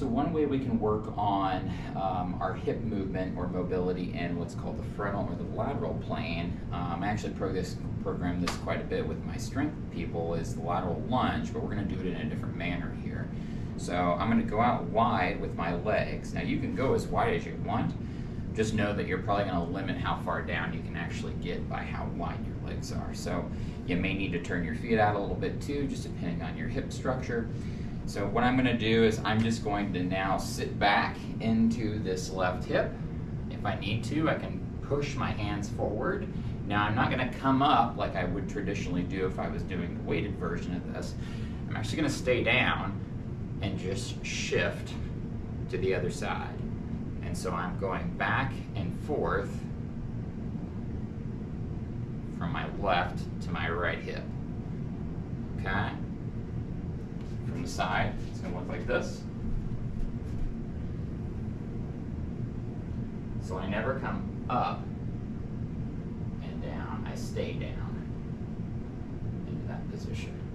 So one way we can work on um, our hip movement or mobility in what's called the frontal or the lateral plane, um, I actually pro this, program this quite a bit with my strength people, is the lateral lunge, but we're going to do it in a different manner here. So I'm going to go out wide with my legs. Now you can go as wide as you want. Just know that you're probably going to limit how far down you can actually get by how wide your legs are. So you may need to turn your feet out a little bit too, just depending on your hip structure. So what I'm gonna do is I'm just going to now sit back into this left hip. If I need to, I can push my hands forward. Now I'm not gonna come up like I would traditionally do if I was doing the weighted version of this. I'm actually gonna stay down and just shift to the other side. And so I'm going back and forth from my left to my right hip. Okay? Side. It's going to look like this. So I never come up and down. I stay down into that position.